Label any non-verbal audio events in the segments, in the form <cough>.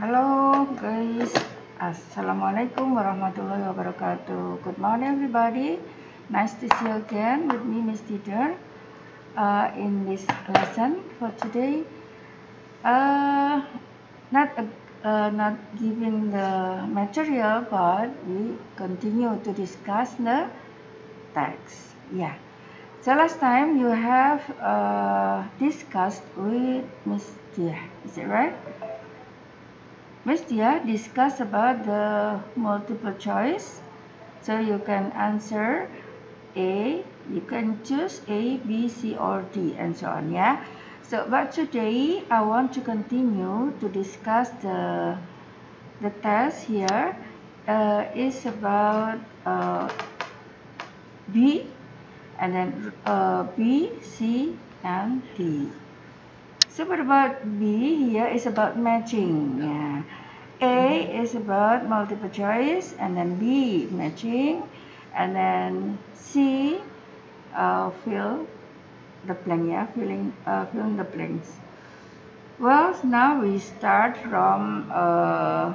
Hello guys, Assalamualaikum warahmatullahi wabarakatuh. Good morning everybody. Nice to see you again with me Miss Teacher uh, in this lesson for today. Uh, not uh, not giving the material, but we continue to discuss the text. Yeah. So last time you have uh, discussed with Miss Tia, is it right? Miss Tia discussed about the multiple choice. So you can answer A, you can choose A, B, C or D and so on yeah. So but today I want to continue to discuss the the test here uh, is about uh, B and then uh, B, C and D. So what about B here is about matching. Yeah. A is about multiple choice and then B matching and then C uh, fill the blank yeah filling uh, the blanks. Well now we start from uh,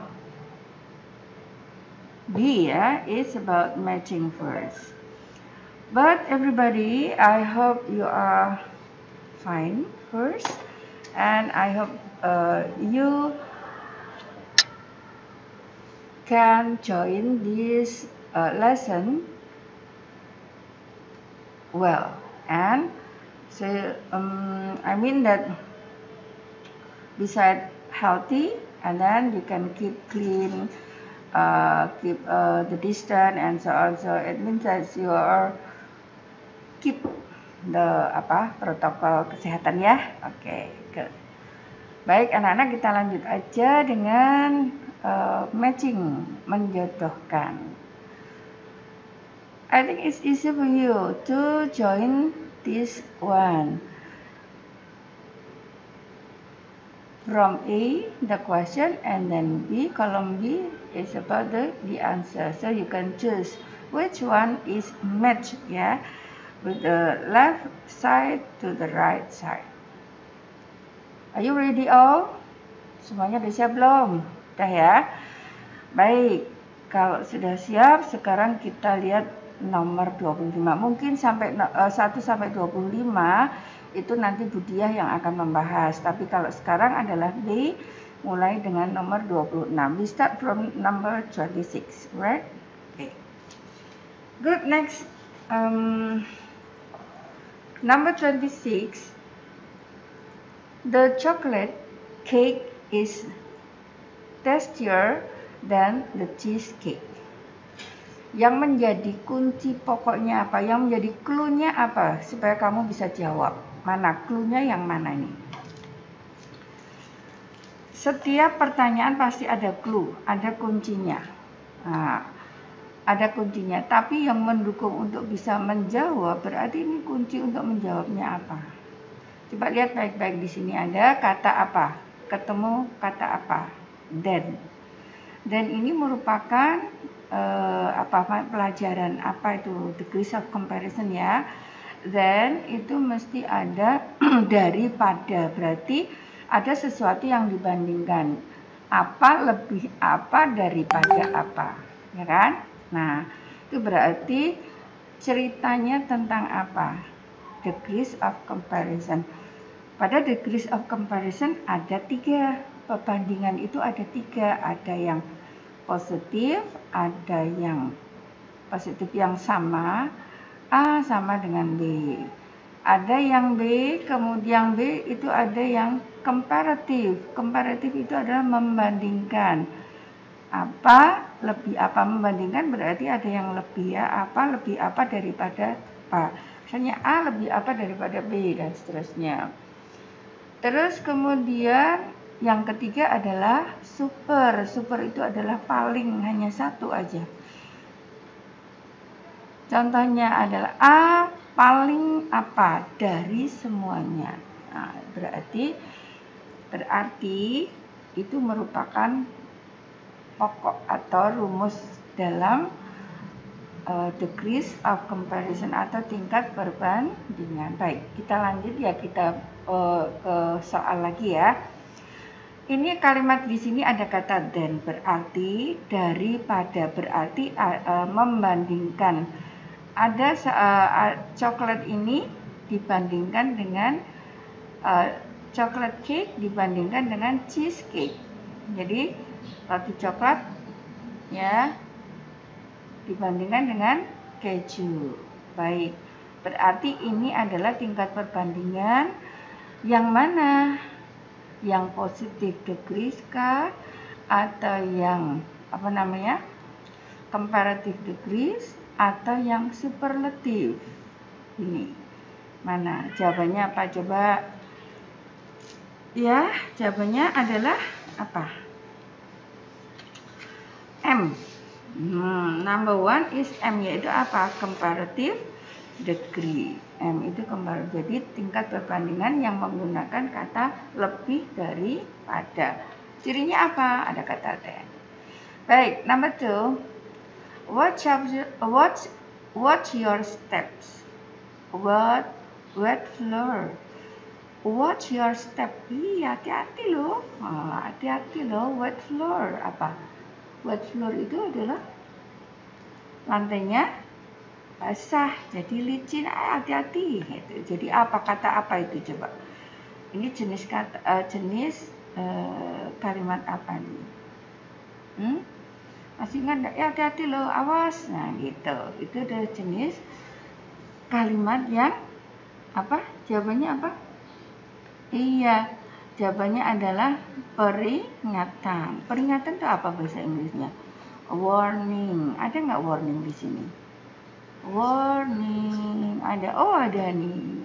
B yeah it's about matching first. But everybody I hope you are fine first and I hope uh, you can join this uh, lesson well. And so um, I mean that beside healthy and then you can keep clean uh, keep uh, the distance and so on. So it means that you are keep the apa protokol kesehatan ya. Oke, okay. Baik anak-anak kita lanjut aja dengan uh, matching menjodohkan. I think it's easy for you to join this one. From A, the question, and then B, column B is about the, the answer. So you can choose which one is match, ya. Yeah? With the left side to the right side. Are you ready all? Semuanya sudah siap belum? Sudah ya? Baik, kalau sudah siap, sekarang kita lihat nomor 25. Mungkin sampai uh, eh, 1 sampai 25 itu nanti Budiah yang akan membahas. Tapi kalau sekarang adalah B mulai dengan nomor 26. We start from number 26, right? Okay. Good, next. Um, Number 26. The chocolate cake is tastier than the cheesecake. Yang menjadi kunci pokoknya apa? Yang menjadi clue-nya apa? Supaya kamu bisa jawab. Mana clue-nya yang mana ini? Setiap pertanyaan pasti ada clue, ada kuncinya. Nah, ada kuncinya. Tapi yang mendukung untuk bisa menjawab berarti ini kunci untuk menjawabnya apa? Coba lihat baik-baik di sini ada kata apa? Ketemu kata apa? Dan. Dan ini merupakan uh, apa pelajaran apa itu degrees of comparison ya. Then itu mesti ada <clears throat> daripada berarti ada sesuatu yang dibandingkan apa lebih apa daripada apa ya kan Nah, itu berarti ceritanya tentang apa? Degrees of comparison. Pada degrees of comparison ada tiga perbandingan itu ada tiga. Ada yang positif, ada yang positif yang sama, A sama dengan B. Ada yang B, kemudian B itu ada yang komparatif. Komparatif itu adalah membandingkan apa lebih apa membandingkan berarti ada yang lebih ya apa lebih apa daripada apa misalnya A lebih apa daripada B dan seterusnya. Terus kemudian yang ketiga adalah super. Super itu adalah paling hanya satu aja. Contohnya adalah A paling apa dari semuanya. Nah, berarti berarti itu merupakan pokok atau rumus dalam uh, degrees of comparison atau tingkat perbandingan. Baik, kita lanjut ya kita uh, ke soal lagi ya. ini kalimat di sini ada kata then berarti daripada berarti uh, membandingkan ada uh, coklat ini dibandingkan dengan uh, coklat cake dibandingkan dengan cheesecake. Jadi roti coklat ya dibandingkan dengan keju. Baik. Berarti ini adalah tingkat perbandingan yang mana? yang positif degrees kah atau yang apa namanya comparative degrees atau yang superlative ini mana jawabannya apa coba ya jawabannya adalah apa M hmm, number one is M yaitu apa comparative degree M itu kembali jadi tingkat perbandingan yang menggunakan kata lebih dari pada. Cirinya apa? Ada kata then. Baik, number two. Watch watch watch your steps. What wet floor. Watch your step. Iya, hati-hati loh. hati-hati loh. Wet floor apa? Wet floor itu adalah lantainya basah jadi licin. Ah, hati-hati. Gitu. jadi apa kata apa itu coba? Ini jenis kata uh, jenis uh, kalimat apa nih hmm? masih ingat ya hati-hati loh awas. Nah gitu. Itu adalah jenis kalimat yang apa? Jawabannya apa? Iya jawabannya adalah peringatan. Peringatan itu apa bahasa Inggrisnya? Warning. Ada nggak warning di sini? Warning. Ada. Oh ada nih.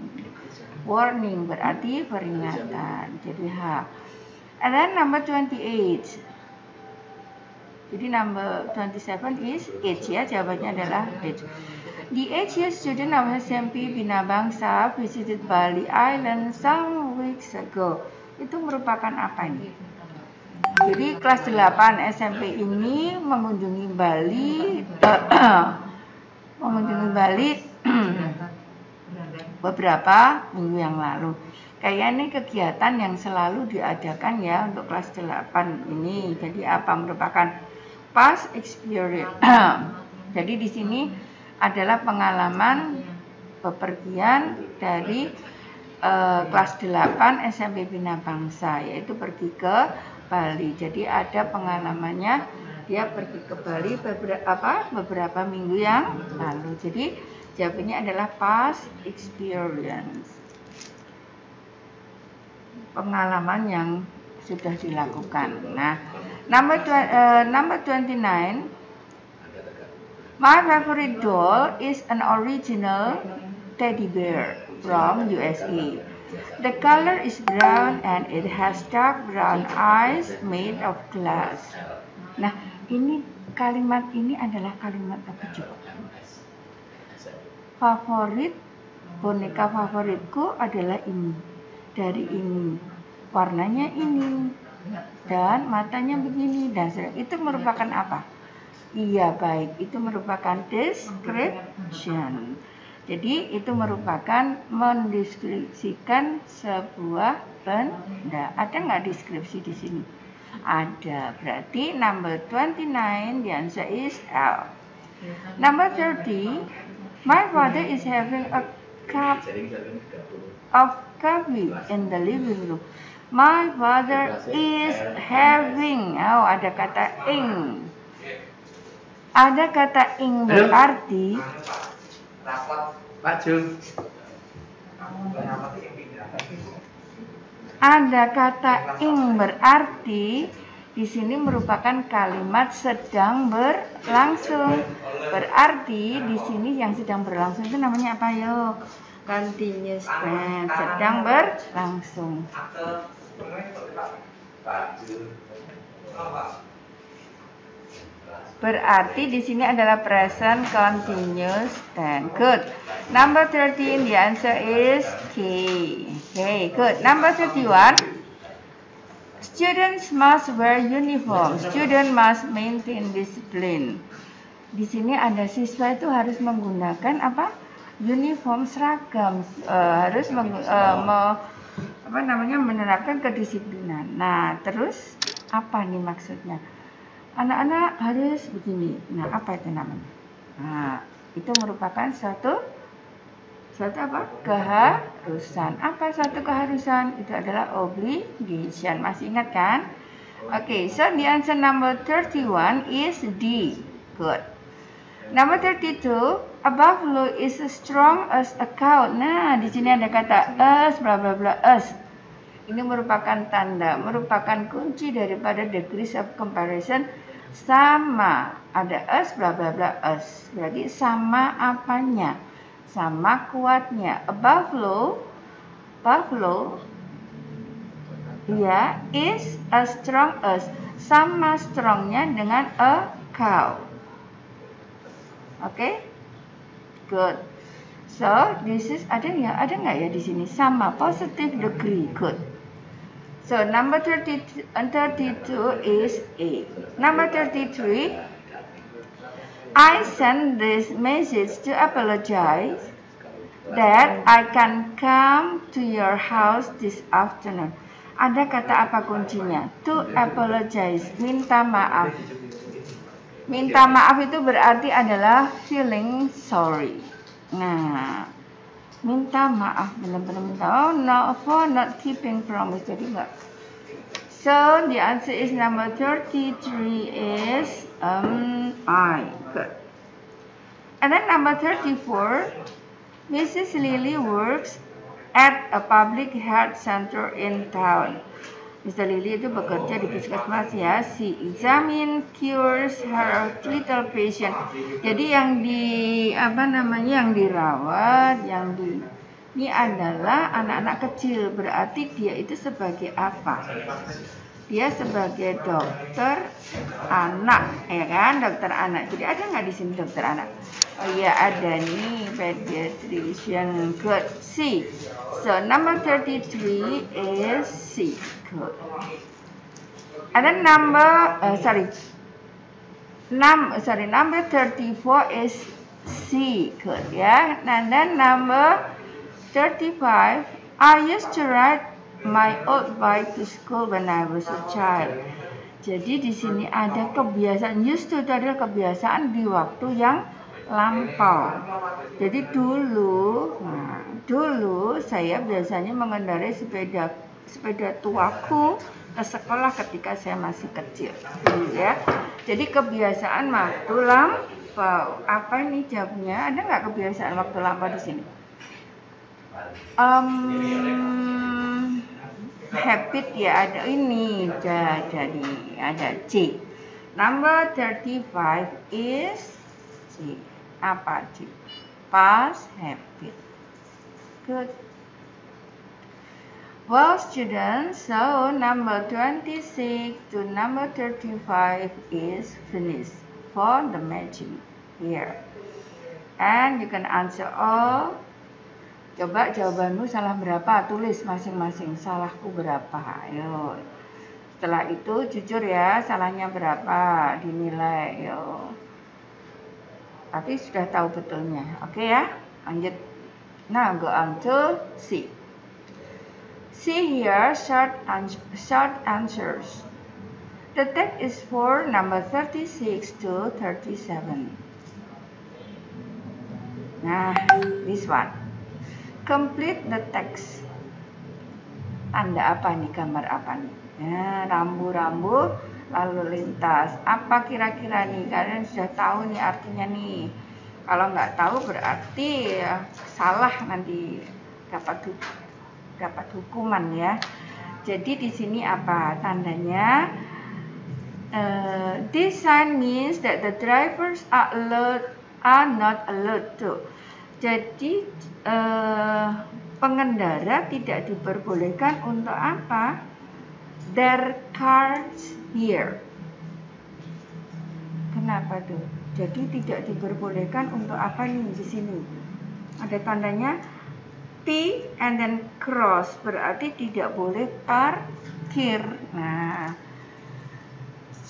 Warning berarti peringatan. Jadi H. And then number 28 jadi number 27 is age ya. Jawabannya adalah age The Asia student of SMP Bina Bangsa visited Bali Island some weeks ago. Itu merupakan apa nih? Jadi kelas 8 SMP ini mengunjungi Bali <clears throat> mengunjungi Bali <clears throat> beberapa minggu yang lalu. Kayak ini kegiatan yang selalu diadakan ya untuk kelas 8 ini. Jadi apa merupakan past experience. <clears throat> Jadi di sini adalah pengalaman bepergian dari uh, kelas 8 SMP Bina Bangsa yaitu pergi ke Bali. Jadi ada pengalamannya dia pergi ke Bali beberapa apa beberapa minggu yang lalu. Jadi jawabannya adalah past experience. Pengalaman yang sudah dilakukan. Nah, number uh, number 29 My favorite doll is an original teddy bear from USA. The color is brown and it has dark brown eyes made of glass. Nah, ini kalimat ini adalah kalimat apa coba? Favorit boneka favoritku adalah ini. Dari ini. Warnanya ini. Dan matanya begini dan itu merupakan apa? Iya baik, itu merupakan description. Jadi itu merupakan mendeskripsikan sebuah benda. Ada nggak deskripsi di sini? Ada. Berarti number 29 the answer is L. Number 30, my father is having a cup of coffee in the living room. My father is having, oh ada kata ing. Ada kata ing berarti ada kata ing berarti di sini merupakan kalimat sedang berlangsung. Berarti di sini yang sedang berlangsung itu namanya apa yo? Continuous tense, sedang berlangsung. Berarti di sini adalah present continuous tense. Good. Number 13, the answer is K. Okay, good. Number 31, students must wear uniform. Student must maintain discipline. Di sini ada siswa itu harus menggunakan apa? Uniform seragam. Uh, harus meng, uh, me, apa namanya menerapkan kedisiplinan. Nah, terus apa nih maksudnya? Anak-anak harus begini. Nah, apa itu namanya? Nah, itu merupakan suatu suatu apa? Keharusan. Apa suatu keharusan? Itu adalah obligation. Masih ingat kan? Oke, okay, so the answer number 31 is D. Good. Number 32, a buffalo is as strong as a cow. Nah, di sini ada kata as, bla bla bla, as. Ini merupakan tanda, merupakan kunci daripada degrees of comparison sama. Ada as, bla bla bla, as. Berarti sama apanya? Sama kuatnya. A buffalo, buffalo, ya, is as strong as. Sama strongnya dengan a cow. Oke? Okay? Good. So, this is ada ya, ada nggak ya di sini sama positive degree. Good. So, number 30, 32 is A. Number 33, I send this message to apologize that I can come to your house this afternoon. Ada kata apa kuncinya? To apologize, minta maaf. Minta maaf itu berarti adalah feeling sorry. Nah, minta maaf benar-benar minta. Oh, no, for not keeping promise. Jadi enggak. So, the answer is number 33 is um, I. Good. And then number 34, Mrs. Lily works at a public health center in town. Mr. Lily itu bekerja di puskesmas ya. Si examine cures her little patient. Jadi yang di apa namanya yang dirawat, yang di ini adalah anak-anak kecil. Berarti dia itu sebagai apa? Dia sebagai dokter anak, ya kan? Dokter anak. Jadi ada nggak di sini dokter anak? Oh iya ada nih pediatrician. Good. C. So number 33 is C. Good. And then number, uh, sorry, num sorry, number 34 is C. Good, yeah. And then number 35, I used to ride my old bike to school when I was a child. Jadi di sini ada kebiasaan used to itu adalah kebiasaan di waktu yang lampau. Jadi dulu, nah, dulu saya biasanya mengendarai sepeda sepeda tuaku ke sekolah ketika saya masih kecil ya. Jadi kebiasaan waktu lampau apa ini jawabnya ada nggak kebiasaan waktu lampau di sini? Um, habit ya ada ini jadi ada C. Number 35 is C. Apa C? Past habit. Good Well, students, so number 26 to number 35 is finished for the matching here. And you can answer all. Coba jawabanmu salah berapa? Tulis masing-masing salahku berapa. Ayo. Setelah itu jujur ya, salahnya berapa? Dinilai. Yo. Tapi sudah tahu betulnya. Oke okay ya? Lanjut. Nah, go on to C. See here short, short answers. The text is for number 36 to 37. Nah, this one. Complete the text. Tanda apa nih? Gambar apa nih? Nah, rambu-rambu lalu lintas. Apa kira-kira nih? Kalian sudah tahu nih artinya nih. Kalau nggak tahu berarti ya, salah nanti dapat dapat hukuman ya. Jadi di sini apa tandanya? Uh, this sign means that the drivers are alert are not alert to. Jadi uh, pengendara tidak diperbolehkan untuk apa? Their cars here. Kenapa tuh? Jadi tidak diperbolehkan untuk apa nih di sini? Ada tandanya And then cross berarti tidak boleh parkir. Nah,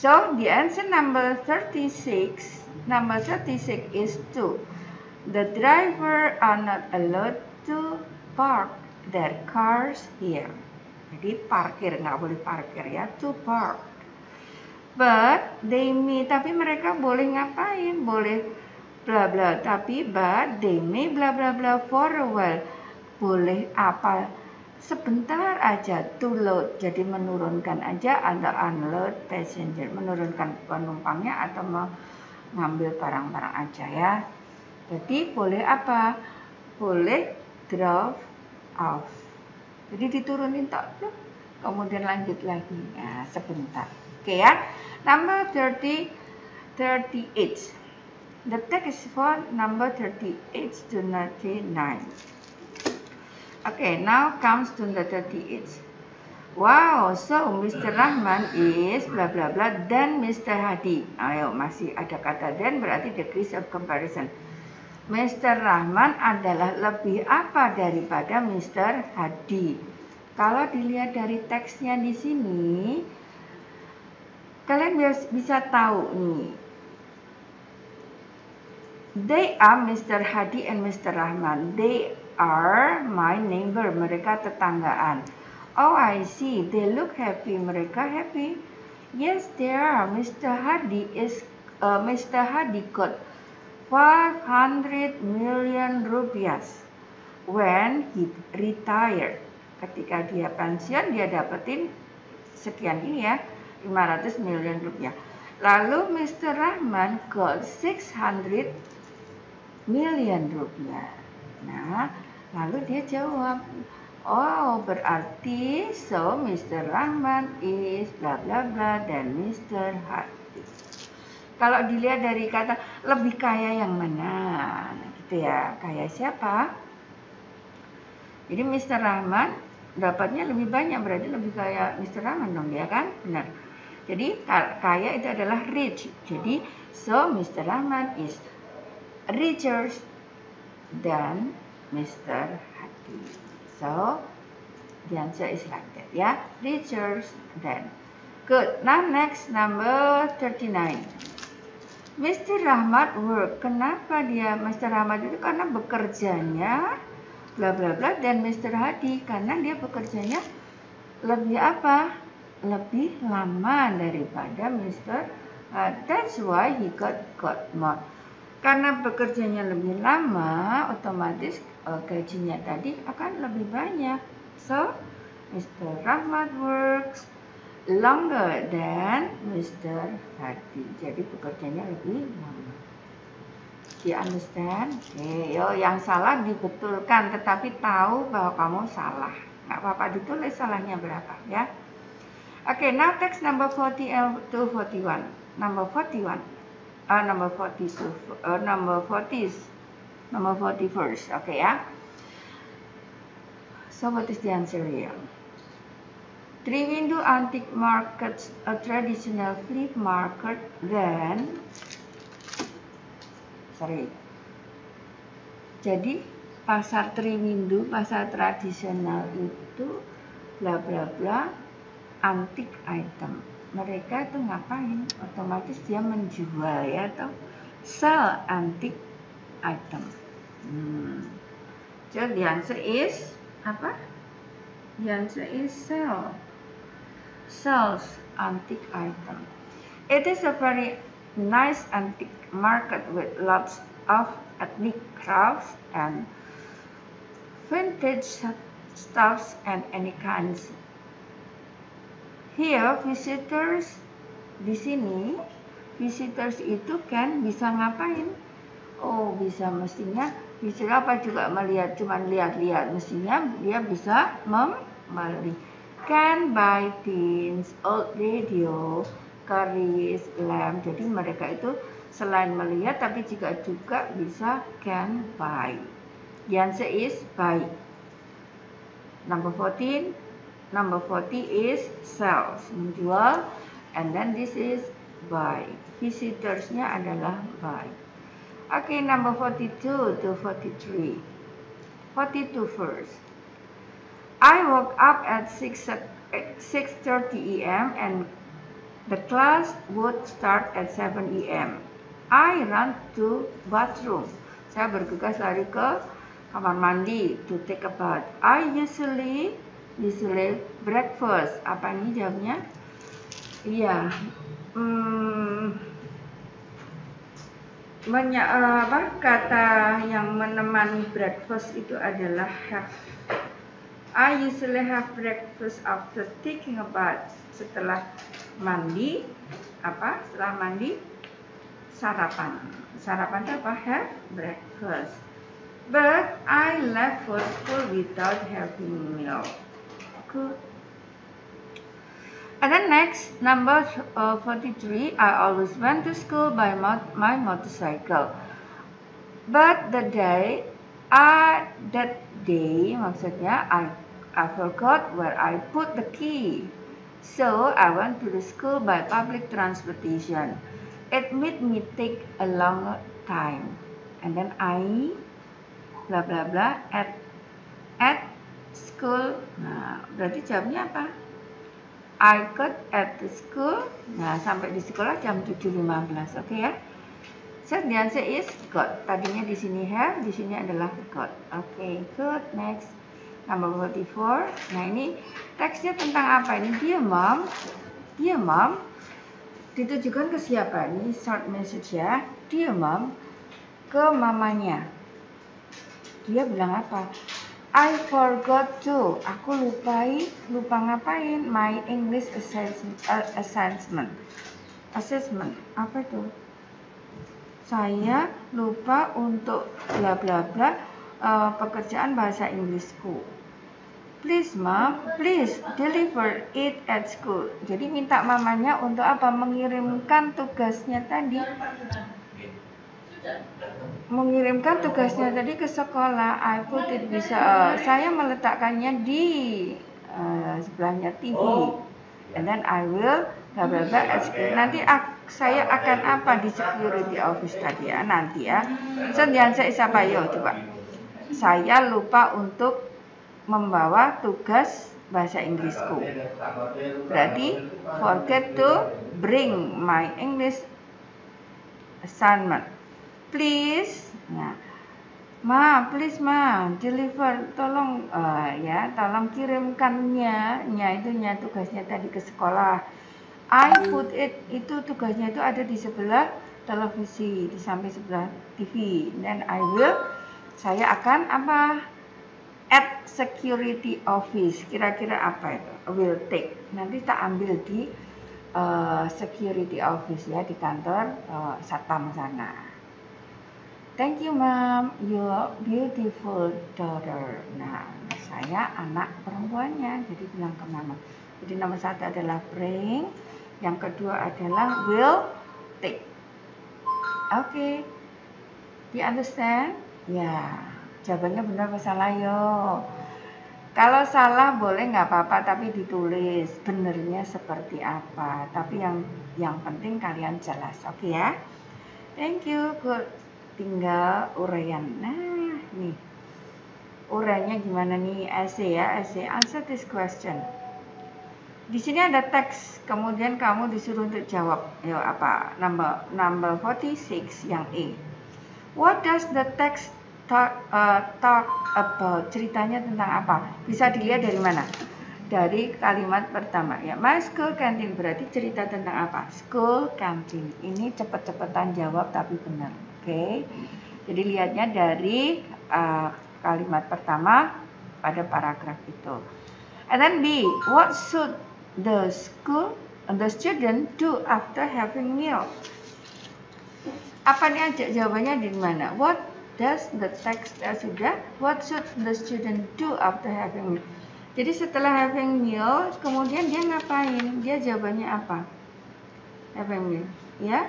so the answer number 36, number 36 is 2. The driver are not allowed to park their cars here. Jadi parkir nggak boleh parkir ya, to park. But they may, tapi mereka boleh ngapain? Boleh bla bla. Tapi but they may bla bla bla for a while. Boleh apa? Sebentar aja to load. Jadi menurunkan aja atau unload passenger, menurunkan penumpangnya atau mengambil barang-barang aja ya. Jadi boleh apa? Boleh drop off. Jadi diturunin tak kemudian lanjut lagi. Nah, sebentar. Oke ya. Number 30 38. The text for number 38 to 39. Okay, now comes to the 38. Wow, so Mr. Rahman is bla bla bla dan Mr. Hadi. Ayo, masih ada kata dan berarti degrees of comparison. Mr. Rahman adalah lebih apa daripada Mr. Hadi. Kalau dilihat dari teksnya di sini, kalian bisa tahu nih. They are Mr. Hadi and Mr. Rahman. They are my neighbor. Mereka tetanggaan. Oh, I see. They look happy. Mereka happy. Yes, they are. Mr. Hadi is uh, Mr. Hadi got 500 million rupiah when he retired. Ketika dia pensiun, dia dapetin sekian ini ya, 500 million rupiah. Lalu Mr. Rahman got 600 million rupiah. Nah, lalu dia jawab, oh berarti so Mr. Rahman is bla bla bla dan Mr. Hadi. Kalau dilihat dari kata lebih kaya yang mana, nah, gitu ya. Kaya siapa? Jadi Mr. Rahman dapatnya lebih banyak berarti lebih kaya Mr. Rahman dong ya kan? Benar. Jadi kaya itu adalah rich. Jadi so Mr. Rahman is richer than Mr. Hadi. So the answer is like that ya. Richer than. Good. Now next number 39. Mr. Rahmat work. Kenapa dia Mr. Rahmat itu karena bekerjanya bla bla bla dan Mr. Hadi karena dia bekerjanya lebih apa? Lebih lama daripada Mr. Uh, that's why he got got more. Karena bekerjanya lebih lama, otomatis uh, gajinya tadi akan lebih banyak. So, Mr. Rahmat works longer than Mr. Hadi. Jadi bekerjanya lebih lama. Do you understand? Oke, okay. yo yang salah dibetulkan, tetapi tahu bahwa kamu salah. Nggak apa-apa ditulis salahnya berapa ya. Oke, okay, now text number 40 to 41. Number 41. Uh, number 42. Uh, number 40 number 41st. Oke okay, ya. So what is the answer here? Triwindu Antique Market, a traditional flea market, then sorry. Jadi pasar Triwindu, pasar tradisional itu bla bla bla antik item. Mereka itu ngapain? Otomatis dia menjual ya atau sell antik item. Hmm. So the answer is apa? The answer is sell sells antique items. It is a very nice antique market with lots of ethnic crafts and vintage stuffs and any kinds. Here, visitors di sini, visitors itu kan bisa ngapain? Oh, bisa mestinya bisa apa juga melihat, cuma lihat-lihat. Mestinya dia bisa membeli can buy pins, old radio, keris, lamp. Jadi mereka itu selain melihat tapi juga juga bisa can buy. The answer is buy. Number 14, number 40 is sells, menjual. And then this is buy. Visitorsnya adalah buy. Okay, number 42 to 43. 42 first. I woke up at 6 6:30 a.m. and the class would start at 7 a.m. I ran to bathroom. Saya bergegas lari ke kamar mandi to take a bath. I usually usually breakfast. Apa ini jawabnya? Iya. Hmm, banyak uh, apa kata yang menemani breakfast itu adalah have. I usually have breakfast after taking a bath. Setelah mandi, apa? Setelah mandi, sarapan. Sarapan itu apa? Have breakfast. But I left for school without having meal. Good. And then next, number uh, 43, I always went to school by my motorcycle. But the day, I, that day, maksudnya, I, I forgot where I put the key. So, I went to the school by public transportation. It made me take a long time. And then I bla bla bla at at school. Nah, berarti jamnya apa? I got at the school. Nah, sampai di sekolah jam 7.15. Oke okay, ya. So the answer is got. Tadinya di sini have, di sini adalah got. Oke, okay, good. Next. Number 44. Nah, ini teksnya tentang apa ini? Dia mom. Dia mom. Ditujukan ke siapa? Ini short message ya. Dia mom ke mamanya dia bilang apa I forgot to. Aku lupai lupa ngapain? My English assessment uh, assessment. Assessment. Apa itu? Saya lupa untuk bla bla bla uh, pekerjaan bahasa Inggrisku. Please mom please deliver it at school. Jadi minta mamanya untuk apa? Mengirimkan tugasnya tadi mengirimkan tugasnya tadi ke sekolah. I put it bisa uh, saya meletakkannya di uh, sebelahnya TV. And then I will bla bla bla Nanti ak saya akan apa di security office tadi ya nanti ya. So saya siapa yo coba. Saya lupa untuk membawa tugas bahasa Inggrisku. Berarti forget to bring my English assignment please. Nah ma please ma deliver tolong uh, ya tolong kirimkannya nya. Itu nya tugasnya tadi ke sekolah. I put it itu tugasnya itu ada di sebelah televisi di samping sebelah TV dan I will saya akan apa at security office. Kira-kira apa itu? Will take. Nanti tak ambil di uh, security office ya di kantor uh, satpam sana Thank you mom, your beautiful daughter. Nah, saya anak perempuannya, jadi bilang ke mama. Jadi nomor satu adalah bring, yang kedua adalah will take. Oke, okay. you understand? Ya, jawabannya benar apa salah yo? Kalau salah boleh nggak apa-apa, tapi ditulis benernya seperti apa. Tapi yang yang penting kalian jelas, oke okay ya? Thank you, good tinggal uraian. Nah, nih. Uraiannya gimana nih? Essay ya, essay. Answer this question. Di sini ada teks, kemudian kamu disuruh untuk jawab. Ya apa? Number number 46 yang E. What does the text talk, uh, talk about? Ceritanya tentang apa? Bisa dilihat dari mana? Dari kalimat pertama ya. My school canteen berarti cerita tentang apa? School canteen. Ini cepet-cepetan jawab tapi benar. Oke. Jadi lihatnya dari uh, kalimat pertama pada paragraf itu. And then B, what should the school the student do after having meal? Apa nih aja jawabannya di mana? What does the text uh, sudah? What should the student do after having meal? Jadi setelah having meal, kemudian dia ngapain? Dia jawabannya apa? Having meal, ya?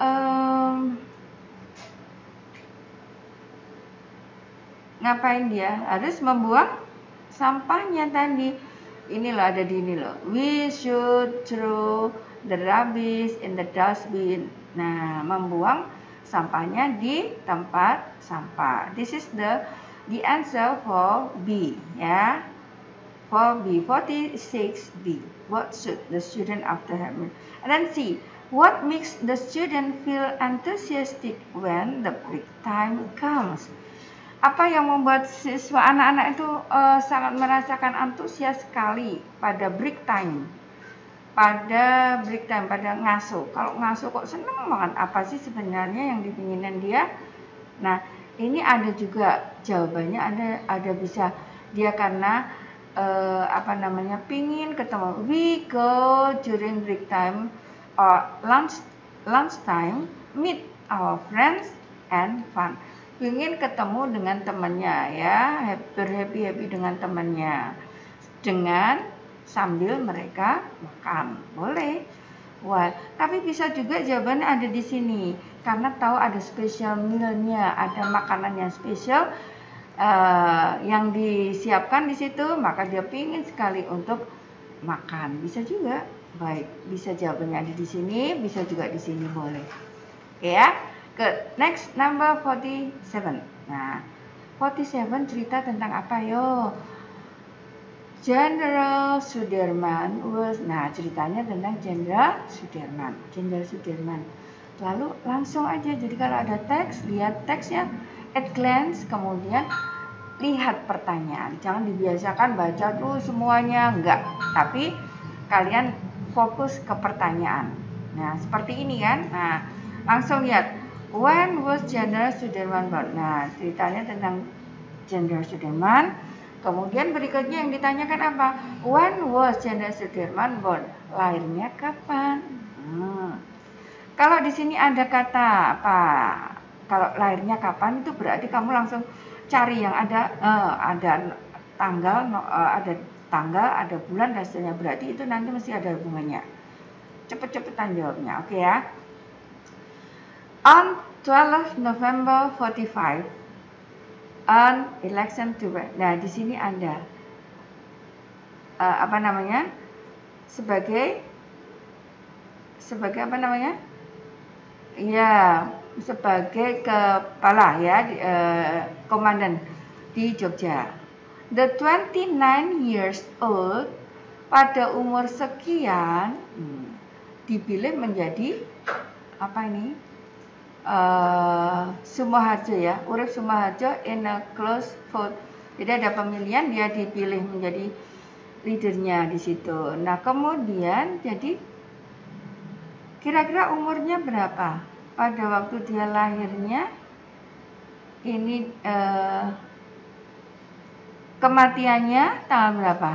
Um, ngapain dia? Harus membuang sampahnya tadi. Ini loh ada di ini loh. We should throw the rubbish in the dustbin. Nah membuang sampahnya di tempat sampah. This is the the answer for B ya. For B 46 B. What should the student after having? And then C What makes the student feel enthusiastic when the break time comes? apa yang membuat siswa anak-anak itu uh, sangat merasakan antusias sekali pada break time? Pada break time pada ngaso kalau ngaso kok seneng banget apa sih sebenarnya yang dipinginan dia? Nah ini ada juga jawabannya ada ada bisa dia karena uh, apa namanya pingin ketemu we go during break time or lunch time meet our friends and fun. Ingin ketemu dengan temannya ya. Berhappy happy dengan temannya. Dengan sambil mereka makan. Boleh. Wah tapi bisa juga jawabannya ada di sini. Karena tahu ada special mealnya ada makanan yang spesial uh, yang disiapkan di situ maka dia pingin sekali untuk makan. Bisa juga baik bisa jawabannya ada di sini bisa juga di sini boleh Oke ya ke next number 47. Nah, 47 cerita tentang apa yo? General Sudirman was nah ceritanya tentang General Sudirman. General Sudirman. Lalu langsung aja jadi kalau ada teks lihat teksnya at glance kemudian lihat pertanyaan. Jangan dibiasakan baca tuh semuanya enggak, tapi kalian fokus ke pertanyaan. Nah, seperti ini kan. Nah, langsung lihat When was Jenderal Sudirman born? Nah, ceritanya tentang Jenderal Sudirman. Kemudian berikutnya yang ditanyakan apa? When was Jenderal Sudirman born? Lahirnya kapan? Hmm. Kalau di sini ada kata apa? Kalau lahirnya kapan itu berarti kamu langsung cari yang ada uh, ada tanggal, uh, ada tanggal, ada bulan seterusnya. Berarti itu nanti mesti ada hubungannya. Cepet-cepetan jawabnya, oke okay ya? On 12 November 45, on election to Nah, di sini ada uh, apa namanya? Sebagai sebagai apa namanya? Ya, sebagai kepala ya uh, komandan di Jogja. The 29 years old pada umur sekian hmm, dipilih menjadi apa ini? uh, Sumoharjo ya, Urip Sumoharjo in a close vote. Jadi ada pemilihan dia dipilih menjadi leadernya di situ. Nah kemudian jadi kira-kira umurnya berapa pada waktu dia lahirnya? Ini uh, kematiannya tanggal berapa?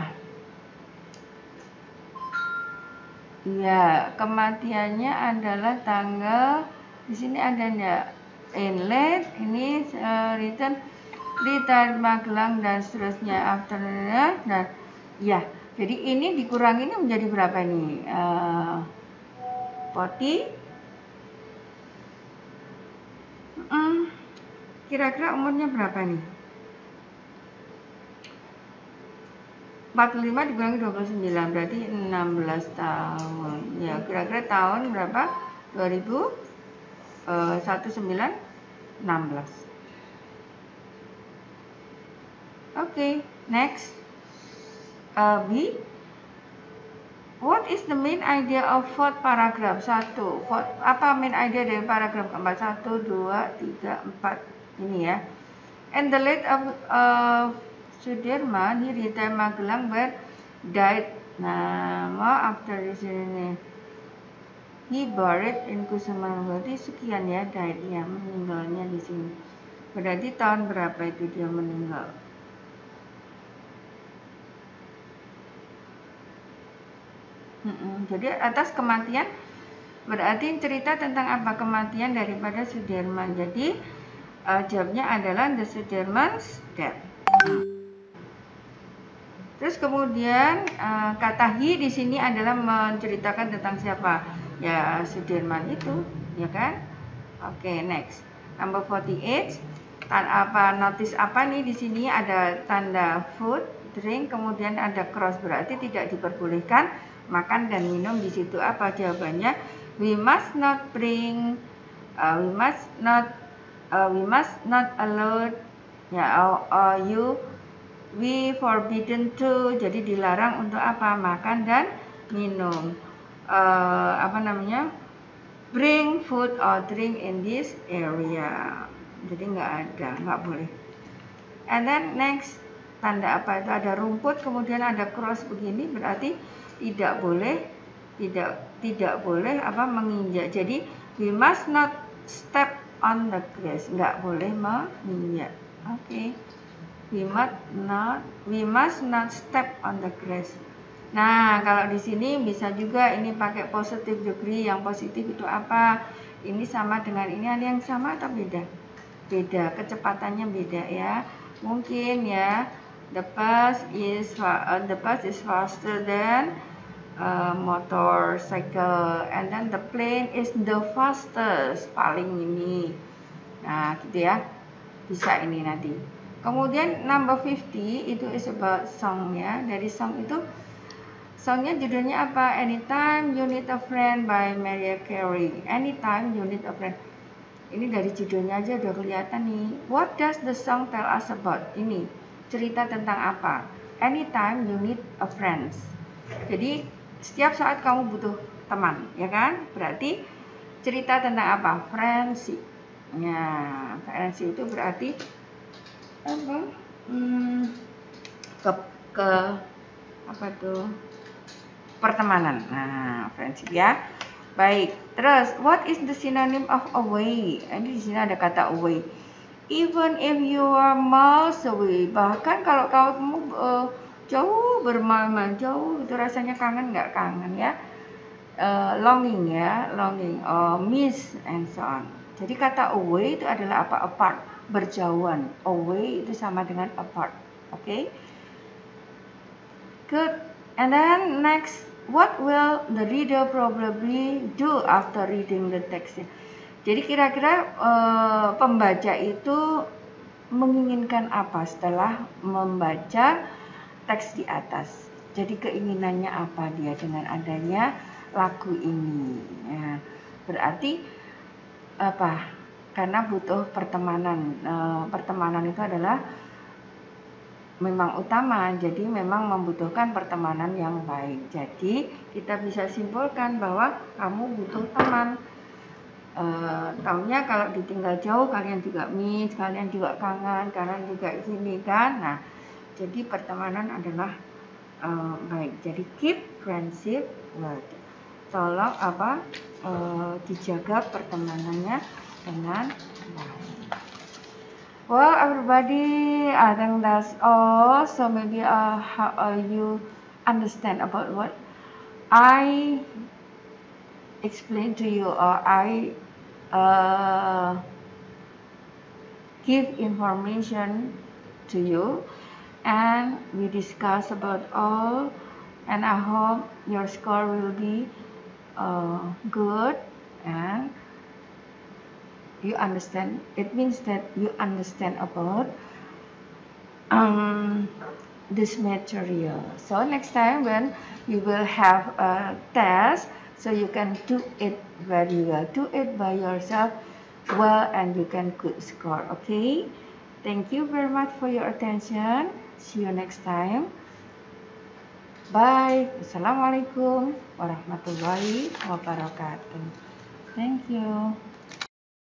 Iya, kematiannya adalah tanggal di sini ada enggak inlet ini uh, return return Magelang dan seterusnya after nah ya jadi ini dikurangi ini menjadi berapa nih uh, poti kira-kira umurnya berapa nih 45 dikurangi 29 berarti 16 tahun ya kira-kira tahun berapa 2000 1916. Oke, okay, next. Uh, B. What is the main idea of fourth paragraph? Satu. Fourth, apa main idea dari paragraf keempat? Satu, dua, tiga, empat. Ini ya. And the late of uh, Sudirman, he retired Magelang, but died. Mau after this ini. He buried in Kusuman berarti sekian ya died-nya meninggalnya di sini. Berarti tahun berapa itu dia meninggal? Hmm, jadi atas kematian berarti cerita tentang apa kematian daripada Sudirman. Jadi uh, jawabnya adalah the Sudirman's death. Terus kemudian uh, kata he di sini adalah menceritakan tentang siapa? ya Sudirman itu ya kan? Oke okay, next. Number 48 tan apa notice apa nih di sini? Ada tanda food drink kemudian ada cross. Berarti tidak diperbolehkan makan dan minum di situ. Apa jawabannya? We must not bring uh, we must not uh, we must not allow ya uh, uh, you we forbidden to jadi dilarang untuk apa? Makan dan minum. Uh, apa namanya? Bring food or drink in this area. Jadi nggak ada nggak boleh. And then next tanda apa itu? Ada rumput kemudian ada cross begini berarti tidak boleh tidak tidak boleh apa? Menginjak. Jadi we must not step on the grass. Nggak boleh menginjak oke. okay. We must not we must not step on the grass. Nah kalau di sini bisa juga ini pakai positive degree. Yang positif itu apa? Ini sama dengan ini ada yang sama atau beda? Beda kecepatannya beda ya. Mungkin ya the bus is uh, the bus is faster than uh, motorcycle. And then the plane is the fastest paling ini. Nah gitu ya. Bisa ini nanti kemudian number 50 itu is about song ya dari song itu songnya judulnya apa anytime you need a friend by Mariah Carey anytime you need a friend ini dari judulnya aja udah kelihatan nih what does the song tell us about ini cerita tentang apa? Anytime you need a friends. Jadi setiap saat kamu butuh teman, ya kan? Berarti cerita tentang apa? Friendship. Ya, friendship itu berarti apa? Hmm, ke ke apa tuh? Pertemanan. Nah, friendship ya. Baik. Terus, what is the synonym of away? Ini di sini ada kata away even if you are miles away bahkan kalau kamu uh, jauh bermain jauh itu rasanya kangen nggak kangen ya uh, longing ya longing or miss and so on jadi kata away itu adalah apa apart berjauhan away itu sama dengan apart oke okay? good and then next what will the reader probably do after reading the text jadi kira-kira e, pembaca itu menginginkan apa setelah membaca teks di atas? Jadi keinginannya apa dia dengan adanya lagu ini? Ya, berarti apa? Karena butuh pertemanan. E, pertemanan itu adalah memang utama, jadi memang membutuhkan pertemanan yang baik. Jadi kita bisa simpulkan bahwa kamu butuh teman uh, taunya kalau ditinggal jauh kalian juga miss, kalian juga kangen, kalian juga sini kan. Nah, jadi pertemanan adalah uh, baik. Jadi keep friendship word. Tolong apa uh, dijaga pertemanannya dengan. Well, everybody, I think that's all. So maybe uh, how uh, you understand about what I explain to you or I uh, give information to you and we discuss about all and I hope your score will be uh, good and you understand it means that you understand about um, this material. So next time when you will have a test so you can do it very well. Do it by yourself well and you can good score okay? Thank you very much for your attention. See you next time. Bye. Assalamualaikum warahmatullahi wabarakatuh. Thank you